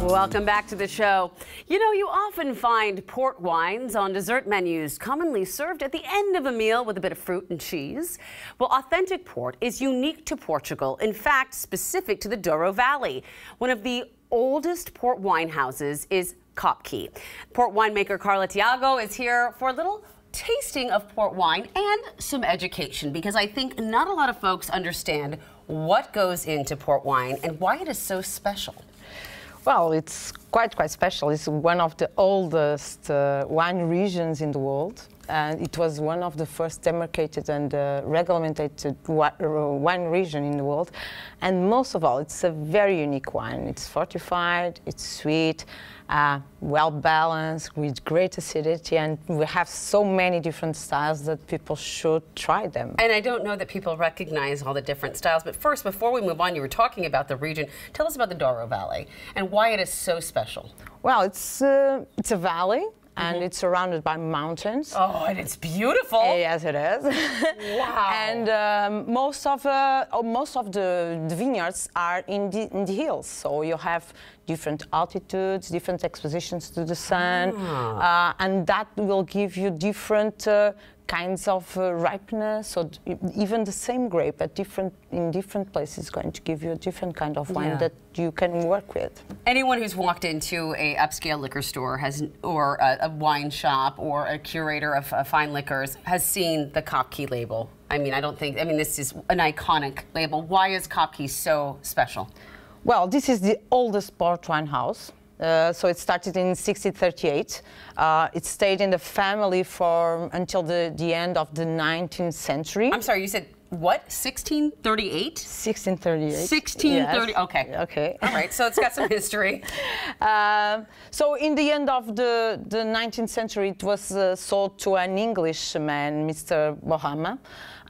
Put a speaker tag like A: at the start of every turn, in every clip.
A: Welcome back to the show. You know, you often find port wines on dessert menus, commonly served at the end of a meal with a bit of fruit and cheese. Well, authentic port is unique to Portugal, in fact, specific to the Douro Valley. One of the oldest port wine houses is Kopke. Port winemaker Carla Tiago is here for a little tasting of port wine and some education because I think not a lot of folks understand what goes into port wine and why it is so special.
B: Well, it's quite, quite special. It's one of the oldest uh, wine regions in the world. And it was one of the first demarcated and uh, regulated uh, wine region in the world. And most of all, it's a very unique wine. It's fortified, it's sweet, uh, well balanced, with great acidity, and we have so many different styles that people should try them.
A: And I don't know that people recognize all the different styles, but first, before we move on, you were talking about the region. Tell us about the Douro Valley and why it is so special.
B: Well, it's, uh, it's a valley and mm -hmm. it's surrounded by mountains.
A: Oh, and it's beautiful.
B: Yes, it is.
A: wow.
B: and um, most of uh, oh, most of the, the, vineyards are in the, in the hills, so you have different altitudes, different expositions to the sun, ah. uh, and that will give you different uh, kinds of uh, ripeness. So even the same grape at different in different places is going to give you a different kind of wine yeah. that you can work with.
A: Anyone who's walked into a upscale liquor store has, or a, a wine shop, or a curator of uh, fine liquors has seen the Kopke label. I mean, I don't think. I mean, this is an iconic label. Why is Kopke so special?
B: Well, this is the oldest port wine house. Uh, so it started in 1638. Uh, it stayed in the family for until the, the end of the 19th century.
A: I'm sorry, you said what? 1638?
B: 1638.
A: 1630. Yes. Okay.
B: Okay.
A: All right. So it's got some history.
B: Uh, so in the end of the, the 19th century, it was uh, sold to an Englishman, Mr. Bohama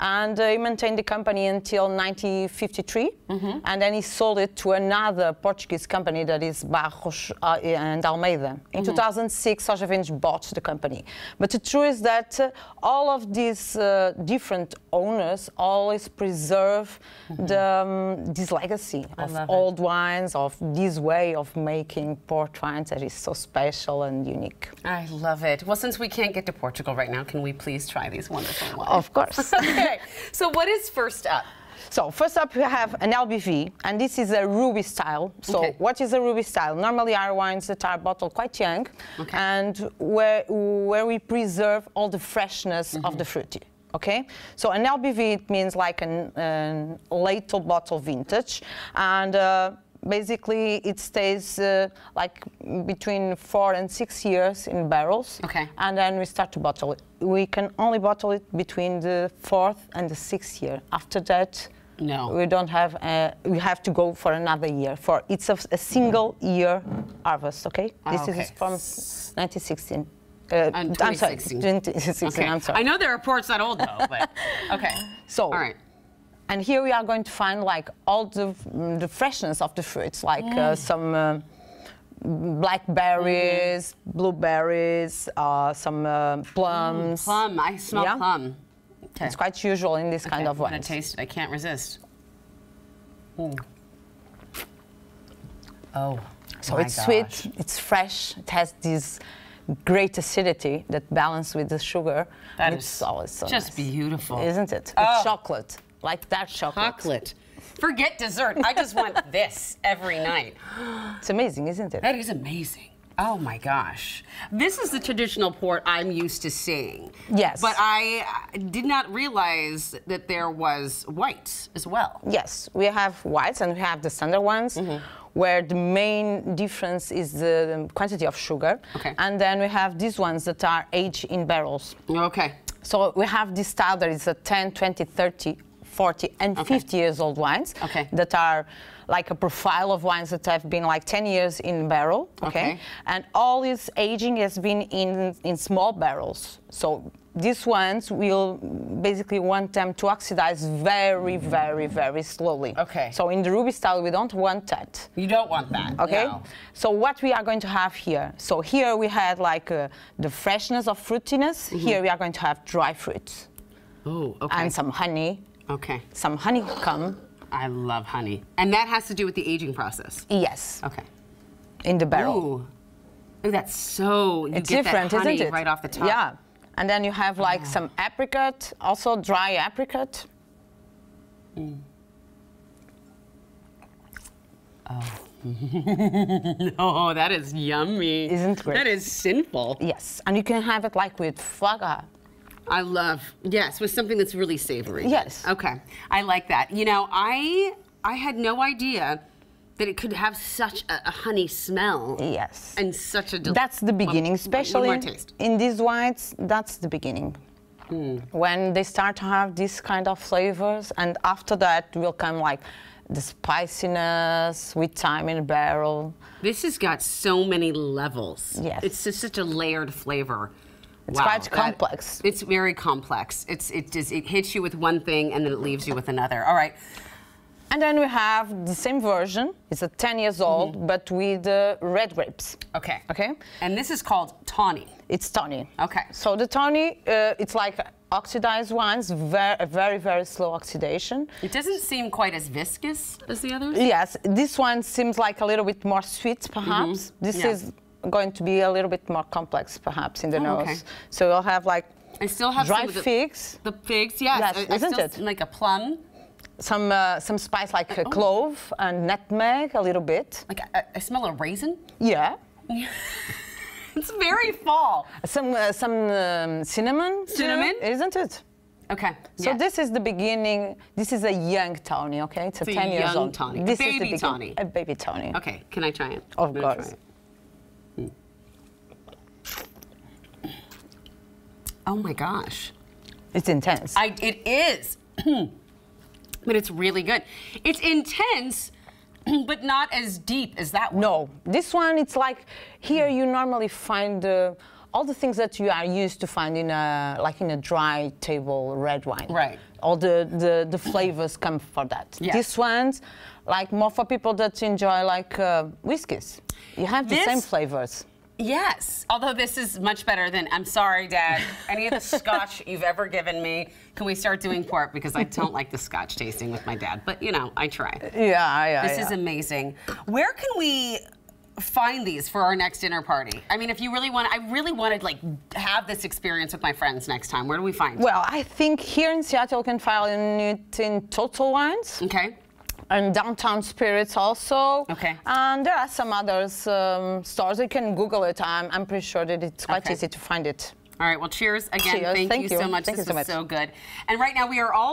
B: and uh, he maintained the company until 1953, mm -hmm. and then he sold it to another Portuguese company that is Barros uh, and Almeida. In mm -hmm. 2006, Sogevinus bought the company. But the truth is that uh, all of these uh, different owners always preserve mm -hmm. the, um, this legacy of old it. wines, of this way of making port wines that is so special and unique.
A: I love it. Well, since we can't get to Portugal right now, can we please try these wonderful wines?
B: Of course.
A: okay, so what is first up?
B: So first up we have an LBV, and this is a ruby style. So okay. what is a ruby style? Normally our wines that are bottled quite young, okay. and where, where we preserve all the freshness mm -hmm. of the fruity. Okay, so an LBV it means like an, an late bottle vintage, and uh, basically it stays uh, like between four and six years in barrels.
A: Okay.
B: And then we start to bottle it. We can only bottle it between the fourth and the sixth year. After that,
A: no.
B: We don't have, uh, we have to go for another year. For It's a, a single year harvest, okay?
A: Oh,
B: this
A: okay.
B: is from 1916.
A: Uh, I'm sorry,
B: 2016, okay. I'm sorry.
A: I know there are ports that old though, but okay.
B: So,
A: all right.
B: And here we are going to find like all the, the freshness of the fruits, like uh, mm. uh, some uh, blackberries, mm. blueberries, uh, some uh, plums.
A: Mm, plum, I smell yeah. plum.
B: Okay. It's quite usual in this
A: okay,
B: kind of wine.
A: I'm gonna taste it. I can't resist. Ooh. Oh.
B: So it's gosh. sweet, it's fresh, it has this great acidity that balance with the sugar.
A: That
B: is
A: so just
B: nice.
A: beautiful.
B: Isn't it?
A: Oh.
B: It's chocolate like that chocolate.
A: Chocolate. Forget dessert. I just want this every night.
B: It's amazing, isn't it?
A: That is amazing. Oh my gosh. This is the traditional port I'm used to seeing.
B: Yes.
A: But I did not realize that there was whites as well.
B: Yes, we have whites and we have the standard ones. Mm -hmm. Where the main difference is the quantity of sugar.
A: Okay.
B: And then we have these ones that are aged in barrels.
A: Okay.
B: So we have this style that is a 10, 20, 30 40 and okay. 50 years old wines
A: okay.
B: that are like a profile of wines that have been like 10 years in barrel, okay? okay. And all this aging has been in, in small barrels. So these ones will basically want them to oxidize very, very, very slowly.
A: Okay.
B: So in the ruby style, we don't want that.
A: You don't want that.
B: Okay.
A: No.
B: So what we are going to have here? So here we had like uh, the freshness of fruitiness. Mm -hmm. Here we are going to have dry fruits.
A: Oh, okay.
B: And some honey
A: Okay.
B: Some honeycomb.
A: I love honey. And that has to do with the aging process?
B: Yes.
A: Okay.
B: in the barrel.
A: Ooh. Ooh, that's so. You
B: It's
A: get
B: different,
A: that honey
B: isn't it?
A: right off the top.
B: Yeah. And then you have like some apricot, also dry apricot. Mm.
A: Oh, that is yummy.
B: Isn't great?
A: That is sinful.
B: Yes. And you can have it like with foie.
A: I love yes, with something that's really savory.
B: Yes.
A: Okay, I like that. You know, I I had no idea that it could have such a, a honey smell
B: Yes.
A: and such a. Del-
B: That's the beginning,
A: One-
B: especially
A: one more taste.
B: in these whites. That's the beginning.
A: Hmm.
B: When they start to have these kind of flavors, and after that will come like the spiciness with time in a barrel.
A: This has got so many levels.
B: Yes.
A: It's just such a layered flavor.
B: It's
A: Wow,
B: quite
A: that-
B: complex.
A: It's very complex. It's it just it hits you with one thing and then it leaves you with another. All right.
B: And then we have the same version. It's a 10 years old,
A: Mm-hmm.
B: but with uh, red grapes.
A: Okay.
B: Okay.
A: And this is called tawny.
B: It's tawny.
A: Okay.
B: So the tawny, uh, it's like oxidized wines, very, very, very slow oxidation.
A: It doesn't seem quite as viscous as the others.
B: Yes, this one seems like a little bit more sweet, perhaps. This
A: Mm-hmm. Yeah.
B: is going to be a little bit more complex, perhaps, in the
A: Oh,
B: nose.
A: okay.
B: So you'll have like
A: I still have
B: dry
A: the,
B: figs,
A: The figs, yes.
B: Yes,
A: I, I
B: isn't
A: still,
B: it?
A: Like a plum.
B: some uh, some spice like
A: Oh.
B: clove and nutmeg, a little bit.
A: Like I, I smell a raisin.
B: Yeah.
A: It's very fall.
B: Some uh, some um, cinnamon.
A: Cinnamon?
B: isn't it?
A: Okay.
B: So this is the beginning. This is a young tawny, okay? It's a
A: It's a
B: 10 years old.
A: tawny, a
B: This is the
A: baby tawny.
B: A baby tawny.
A: Okay. Can I try it?
B: Of course.
A: Oh my gosh.
B: It's intense.
A: I, it is. but it's really good. It's intense, but not as deep as that one.
B: No, this one it's like here you normally find uh, all the things that you are used to find in a like in a dry table red wine.
A: Right.
B: All the the, the flavors come for that.
A: Yeah.
B: This one's like more for people that enjoy like uh, whiskeys. You have the same flavors.
A: Yes, although this is much better than, I'm sorry, Dad, any of the scotch you've ever given me. Can we start doing port? Because I don't like the scotch tasting with my dad, but you know, I try.
B: Yeah, yeah.
A: This
B: yeah.
A: is amazing. Where can we find these for our next dinner party? I mean, if you really want, I really wanted like have this experience with my friends next time. Where do we find?
B: Well, I think here in Seattle you can find it in Total Wines.
A: Okay.
B: And downtown spirits also.
A: Okay.
B: And there are some others um, stores. You can Google it. I'm, I'm pretty sure that it's quite
A: Okay.
B: easy to find it.
A: All right. Well, cheers again.
B: Cheers.
A: Thank,
B: Thank
A: you,
B: you.
A: so much.
B: Thank
A: this
B: you so
A: was
B: much.
A: so good. And right now we are all.